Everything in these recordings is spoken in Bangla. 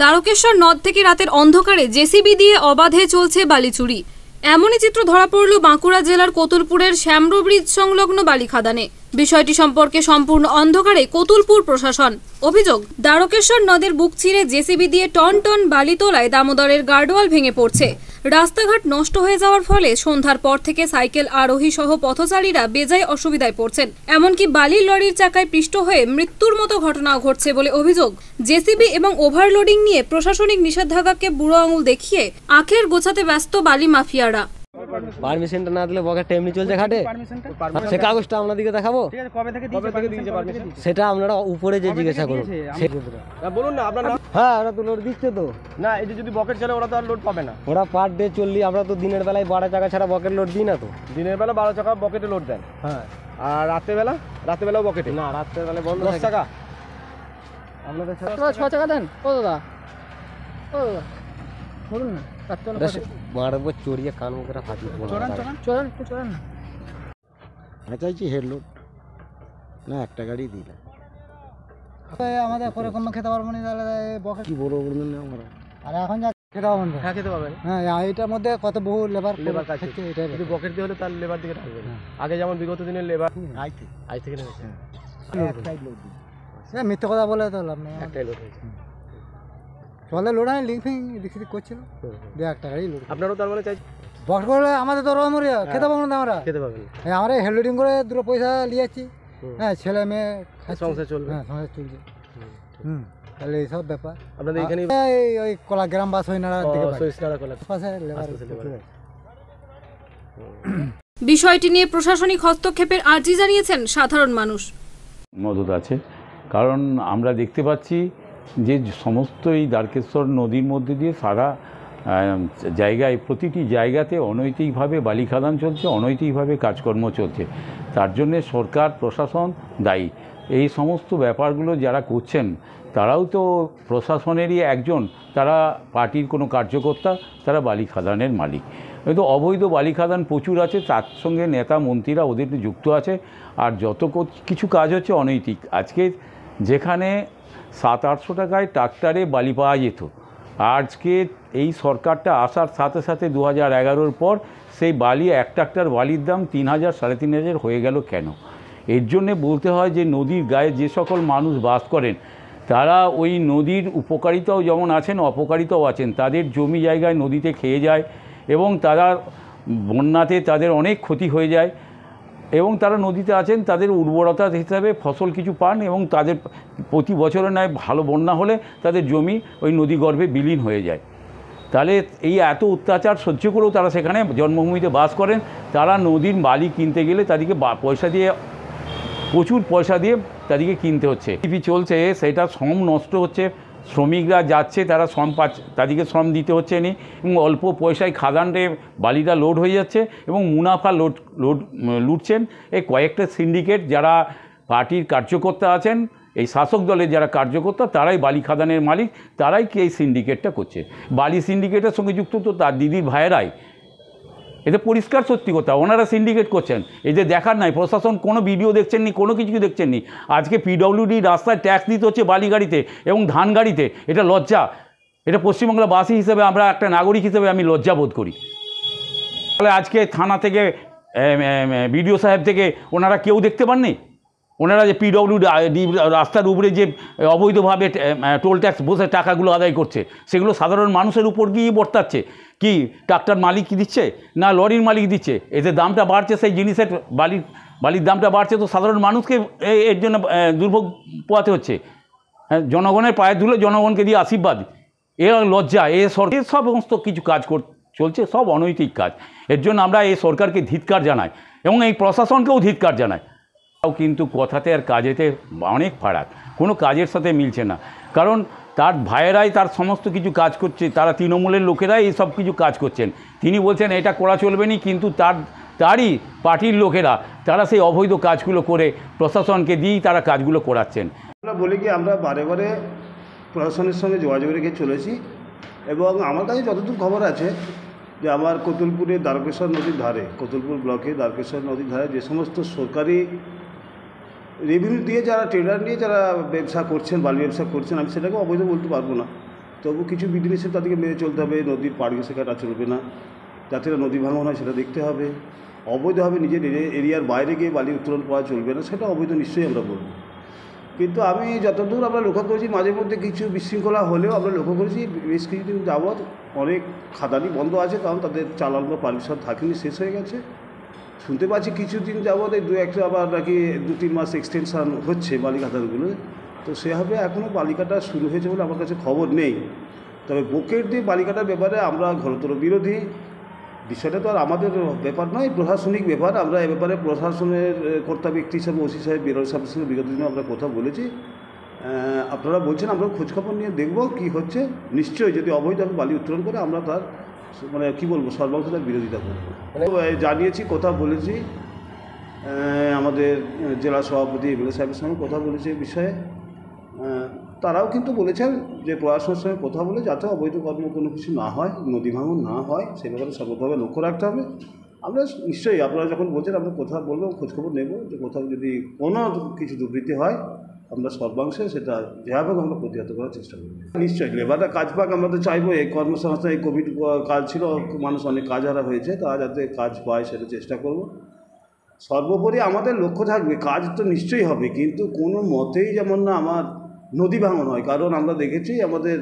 দ্বারকেশ্বর নদ থেকে রাতের অন্ধকারে জেসিবি দিয়ে অবাধে চলছে বালিচুরি। এমনই চিত্র ধরা পড়ল বাঁকুড়া জেলার কোতুলপুরের শ্যামরব্রিজ সংলগ্ন বালিখাদানে। বিষয়টি সম্পর্কে সম্পূর্ণ অন্ধকারে কোতুলপুর প্রশাসন। অভিযোগ, দ্বারকেশ্বর নদের বুক চিরে জেসিবি দিয়ে টন টন বালি তোলায় দামোদরের গার্ডওয়াল ভেঙে পড়ছে। রাস্তাঘাট নষ্ট হয়ে যাওয়ার ফলে সন্ধ্যার পর থেকে সাইকেল আরোহী সহ পথচারীরা বেজায় অসুবিধায় পড়ছেন। এমনকি বালির লরির চাকায় পৃষ্ট হয়ে মৃত্যুর মতো ঘটনাও ঘটছে বলে অভিযোগ। জেসিবি এবং ওভারলোডিং নিয়ে প্রশাসনিক নিষেধাজ্ঞাকে বুড়ো আঙুল দেখিয়ে আখের গোছাতে ব্যস্ত বালি মাফিয়ারা। পারমিশনটা না দিলে বকেটটা এমনি চলছে ঘাটে? সে কাগজটা আপনাদেরকে দেখাবো? সেটা আপনারা উপরে যে জিজ্ঞাসা করুন। বলুন না আপনার হ্যাঁ ওরা তো লোড দিচ্ছে তো। না এই যে যদি বকেট চলে ওরা তো আর লোড পাবে না। ওরা পার ডে চললি আমরা তো দিনের বেলায় বারো চাকা ছাড়া বকেট লোড দিই না তো। দিনের বেলা বারো চাকা বকেটে লোড দেন। হ্যাঁ। আর রাতের বেলা রাতের বেলাও বকেটে? না রাত্রের বেলায় বন্ধ দশ টাকা? আপনাদের ছ টাকা দেন? ও দাদা। ও দাদা। বলুন না মারবো চড়িয়ে কান মুখটা ফাটিয়ে দেবো। চলেন একটু চলেন না আমরা চাইছি হেডলোড না একটা গাড়ি দিলে আমাদের কম খেতে পারব না তাহলে বকে কি বড় বলবেন না আমরা আর এখন যা খেতে পারব না হ্যাঁ খেতে হ্যাঁ এটার মধ্যে কত বহু লেবার লেবার কাজ যদি বকেট দিয়ে হলে তার লেবার দিকে থাকবে না। আগে যেমন বিগত দিনের লেবার থেকে নেমেছে একটাই লোড দিই সে মিথ্যে কথা বলে তো লাভ নেই একটাই লোড হয়েছে চলে লোড হয় লিঙ্ক ফিং দিক সিদিক করছিল দু এক টাকারই লোড। আপনারও তার মানে চাইছি বক্স করলে আমাদের তো রকম খেতে পারব না আমরা। খেতে পাবেন হ্যাঁ, আমরা হেলডিং করে দুটো পয়সা নিয়ে যাচ্ছি। হ্যাঁ ছেলে মেয়ে সংসার চলবে। হ্যাঁ সংসার চলছে। হুম তাহলে এইসব ব্যাপার। আপনাদের এখানে এই ওই কলা গ্রাম বাস হই না দিকে পাশে লেবার। বিষয়টি নিয়ে প্রশাসনিক হস্তক্ষেপের আর্জি জানিয়েছেন সাধারণ মানুষ। মদত আছে। কারণ আমরা দেখতে পাচ্ছি যে সমস্ত এই দ্বারকেশ্বর নদীর মধ্যে দিয়ে সারা জায়গায়, প্রতিটি জায়গাতে অনৈতিকভাবে বালি খাদান চলছে, অনৈতিকভাবে কাজকর্ম চলছে। তার জন্যে সরকার, প্রশাসন দায়ী। এই সমস্ত ব্যাপারগুলো যারা করছেন, তারাও তো প্রশাসনেরই একজন। তারা পার্টির কোনো কার্যকর্তা, তারা বালি খাদানের মালিক। কিন্তু অবৈধ বালি খাদান প্রচুর আছে, তার সঙ্গে নেতা, মন্ত্রীরা ওদের যুক্ত আছে। আর যত কিছু কাজ হচ্ছে অনৈতিক। আজকে যেখানে সাত আটশো টাকায় ট্রাক্টারে বালি পাওয়া যেত। আজকে এই সরকারটা আসার সাথে সাথে দু হাজার এগারোর পর সেই বালি, এক ট্রাক্টার বালির দাম তিন হাজার সাড়ে তিন হাজার হয়ে গেল কেন? এর জন্যে বলতে হয় যে নদীর গায়ে যে সকল মানুষ বাস করেন, তারা ওই নদীর উপকারিতাও যেমন আছেন, অপকারিতাও আছেন। তাদের জমি জায়গায় নদীতে খেয়ে যায় এবং তারা বন্যাতে তাদের অনেক ক্ষতি হয়ে যায়। এবং তারা নদীতে আছেন, তাদের উর্বরতা হিসাবে ফসল কিছু পান এবং তাদের প্রতি বছরের নয় ভালো বন্যা হলে তাদের জমি ওই নদী গর্ভে বিলীন হয়ে যায়। তাহলে এই এত অত্যাচার সহ্য করেও তারা সেখানে জন্মভূমিতে বাস করেন। তারা নদীর বালি কিনতে গেলে তাদেরকে পয়সা দিয়ে, প্রচুর পয়সা দিয়ে তাদেরকে কিনতে হচ্ছে। টিভি চলছে, সেটা শ্রম নষ্ট হচ্ছে। শ্রমিকরা যাচ্ছে, তারা শ্রম পাচ্ছে তাদেরকে শ্রম দিতে হচ্ছে না এবং অল্প পয়সায় খাদানরে বালিটা লোড হয়ে যাচ্ছে এবং মুনাফা লোড লোড লুটছেন। এই কয়েকটা সিন্ডিকেট যারা পার্টির কার্যকর্তা আছেন, এই শাসক দলের যারা কার্যকর্তা, তারাই বালি খাদানের মালিক, তারাই কি এই সিন্ডিকেটটা করছে। বালি সিন্ডিকেটের সঙ্গে যুক্ত তো তার দিদির ভাইয়েরাই। এটা পরিষ্কার সত্যি কথা, ওনারা সিন্ডিকেট করছেন। এই যে দেখার নাই, প্রশাসন কোনো ভিডিও দেখছেন নি কোনো কিছু দেখছেন নি আজকে পিডব্লিউডি রাস্তায় ট্যাক্স দিতে হচ্ছে বালি গাড়িতে এবং ধান গাড়িতে, এটা লজ্জা। এটা পশ্চিমবাংলা বাসী হিসেবে আমরা, একটা নাগরিক হিসেবে আমি লজ্জা বোধ করি। তাহলে আজকে থানা থেকে বিডিও সাহেব থেকে ওনারা কেউ দেখতে পাননি? ওনারা যে পিডব্লিউডি রাস্তার উপরে যে অবৈধভাবে টোল ট্যাক্স বসে টাকাগুলো আদায় করছে, সেগুলো সাধারণ মানুষের উপর গিয়ে বর্তাচ্ছে। কি ট্রাক্টর মালিক দিচ্ছে? না, লরির মালিক দিচ্ছে? এতে দামটা বাড়ছে, সেই জিনিসের বালির বালির দামটা বাড়ছে, তো সাধারণ মানুষকে এর জন্য দুর্ভোগ পোয়াতে হচ্ছে। হ্যাঁ জনগণের পায়ে ধুলে জনগণকে দিয়ে আশীর্বাদ। এর লজ্জা, এ সরকার সব সমস্ত কিছু কাজ কর, চলছে, সব অনৈতিক কাজ। এর জন্য আমরা এই সরকারকে ধিৎকার জানাই, এবং এই প্রশাসনকেও ধিৎকার জানাই। কিন্তু কথাতে আর কাজেতে অনেক ফারাক। কোনো কাজের সাথে মিলছে না। কারণ তার ভাইয়েরাই তার সমস্ত কিছু কাজ করছে, তারা তৃণমূলের লোকেরাই এই সব কিছু কাজ করছেন। তিনি বলছেন, এটা করা চলবে না, কিন্তু তার, তারই পার্টির লোকেরা, তারা সেই অবৈধ কাজগুলো করে প্রশাসনকে দিয়েই তারা কাজগুলো করাচ্ছেন। আমরা বলি কি, আমরা বারে বারে প্রশাসনের সঙ্গে যোগাযোগ রেখে চলেছি এবং আমার কাছে যতদূর খবর আছে যে আমার কতুলপুরে দ্বারকেশ্বর নদীর ধারে, কতুলপুর ব্লকে দ্বারকেশ্বর নদীর ধারে যে সমস্ত সরকারি রেভিনিউ দিয়ে যারা ট্রেডার নিয়ে যারা ব্যবসা করছেন বালি ব্যবসা করছেন, আমি সেটাকে অবৈধ বলতে পারব না। তবু কিছু বিধিনিষেধ তাদেরকে মেনে চলতে হবে, নদীর পাড় ঘেঁষে কাটা চলবে না। যাতে নদী ভাঙন হয় সেটা দেখতে হবে। অবৈধভাবে নিজের এরি- এরিয়ার বাইরে গিয়ে বালি উত্তোলন করা চলবে না, সেটা অবৈধ নিশ্চয়ই আমরা বলব। কিন্তু আমি যতদূর আমরা লক্ষ্য করেছি, মাঝে মধ্যে কিছু বিশৃঙ্খলা হলেও আমরা লক্ষ্য করেছি, বেশ কিছুদিন যাবৎ অনেক খাদানি বন্ধ আছে, কারণ তাদের চালান বা পারমিশন থাকেনি, শেষ হয়ে গেছে। শুনতে পাচ্ছি কিছুদিন যাবৎ এই দু একটা আবার নাকি দু তিন মাস এক্সটেনশান হচ্ছে বালি খাদানগুলো তো সেভাবে এখনও বালিকাটা শুরু হয়েছে বলে আমার কাছে খবর নেই। তবে বুকের দিয়ে বালিকাটার ব্যাপারে আমরা ঘোরতর বিরোধী, বিষয়টা তো আর আমাদের ব্যাপার নয়, প্রশাসনিক ব্যাপার। আমরা এ ব্যাপারে প্রশাসনের কর্তা ব্যক্তি হিসাবে, ওসি সাহেব, বিরোধ সাহেবের সঙ্গে বিগত দিনে আমরা কথা বলেছি। আপনারা বলছেন, আমরা খোঁজখবর নিয়ে দেখব কি হচ্ছে। নিশ্চয়ই যদি অবৈধভাবে বালি উত্তোলন করে আমরা তার মানে কি বলব সর্বাংশ তার বিরোধিতা করব। মানে জানিয়েছি, কথা বলেছি আমাদের জেলা সভাপতি এমএলএ সাহেবের সঙ্গে কথা বলেছি এই বিষয়ে। তারাও কিন্তু বলেছেন যে প্রশাসনের সঙ্গে কথা বলে যাতে অবৈধ কর্ম কোনো কিছু না হয়, নদী ভাঙন না হয় সে ব্যাপারে সর্বভাবে লক্ষ্য রাখতে হবে। আমরা নিশ্চয়ই, আপনারা যখন বলছেন, আমরা কথা বলব, খোঁজখবর নেব, যে কোথাও যদি কোনো কিছু দুর্বৃত্তি হয় আমরা সর্বাংশে সেটা যেভাবে আমরা প্রতিহত করার চেষ্টা করব। নিশ্চয়ই লেবাররা কাজ পাক আমরা তো চাইব, এই কর্মসংস্থান, এই কোভিড কাজ ছিল, মানুষ অনেক কাজ হারা হয়েছে তারা যাতে কাজ পায় সেটা চেষ্টা করব। সর্বোপরি আমাদের লক্ষ্য থাকবে, কাজ তো নিশ্চয়ই হবে, কিন্তু কোনো মতেই যেমন না আমার নদী ভাঙন হয়, কারণ আমরা দেখেছি আমাদের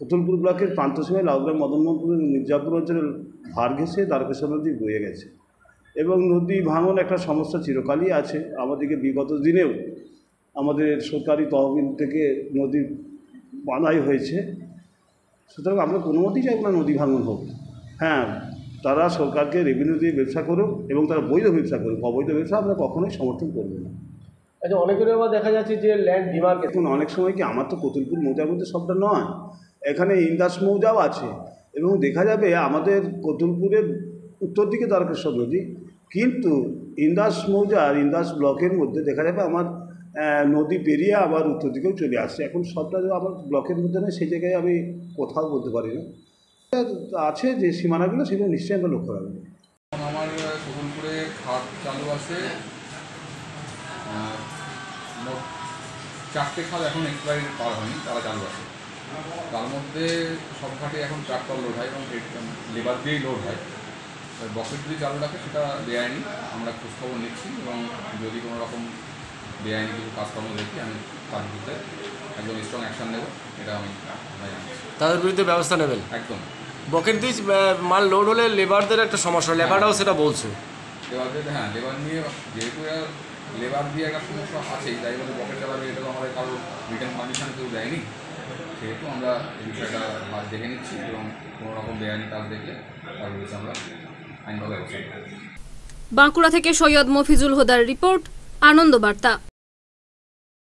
কতুলপুর ব্লকের প্রান্তসীমায় লাউগ্রাম, মদনমোহনপুর, মির্জাপুর অঞ্চলের ভার ঘেঁষে দ্বারকেশ্বর নদী বয়ে গেছে। এবং নদী ভাঙন একটা সমস্যা চিরকালই আছে, আমাদেরকে বিগত দিনেও আমাদের সরকারি তহবিল থেকে নদী বাঁধাই হয়েছে। সুতরাং আমরা কোনো মতেই চাইব না নদী ভাঙন হোক। হ্যাঁ তারা সরকারকে রেভিনিউ দিয়ে ব্যবসা করুক এবং তারা বৈধ ব্যবসা করুক। অবৈধ ব্যবসা আমরা কখনোই সমর্থন করব না। আচ্ছা অনেকের আবার দেখা যাচ্ছে যে ল্যান্ড ডিমার্কেট এখন অনেক সময় কি আমার তো কতুলপুর মৌজার মধ্যে সবটা নয়। এখানে ইন্দাস মৌজাও আছে এবং দেখা যাবে আমাদের কতুলপুরের উত্তর দিকে দ্বারকেশ্বর নদী। কিন্তু ইন্দাস মৌজা আর ইন্দাস ব্লকের মধ্যে দেখা যাবে আমার নদী পেরিয়ে আবার উত্তর দিকেও চলে আসছে। এখন সবটা আমার ব্লকের মধ্যে নয় সেই জায়গায় আমি কোথাও বলতে পারি না। আছে যে সীমানাগুলো, সেগুলো নিশ্চয়ই আমরা লক্ষ্য রাখব। আমার কতুলপুরে খাত চালু আছে। চারটে খাত এখন এক্সপায়ারি পার হয়নি, তারা চালু আছে। তার মধ্যে সব ঘাটে এখন ট্রাক্টর লোড হয় এবং লেবার দিয়েই লোড হয়। বকেট যদি চালু রাখে, সেটা দেয়নি আমরা খোঁজখবর নিচ্ছি এবং যদি কোনো রকম বেআইনি কিছু কাজকর্ম দেখি আমি তার বিরুদ্ধে একদম স্ট্রং অ্যাকশন নেব এটা আমি তাদের বিরুদ্ধে ব্যবস্থা নেবেন? একদম। বকেট দিয়ে আহ, মাল লোড হলে লেবারদের একটা সমস্যা লেবাররাও সেটা বলছে। লেবার দিয়ে হ্যাঁ লেবার নিয়ে যেহেতু লেবার দিয়ে একটা সমস্যা আছেই তাই বলে পকেট চালাবে এটা তো আমাদের কারও রিটার্ন পারমিশন কেউ দেয়নি। সেহেতু আমরা এই বিষয়টা দেখে নিচ্ছি এবং কোনো রকম বেআইনি কাজ দেখলে তার বিরুদ্ধে আমরা আইনগত ব্যবস্থা বাঁকুড়া থেকে সৈয়দ মফিজুল হোদার রিপোর্ট আনন্দ বার্তা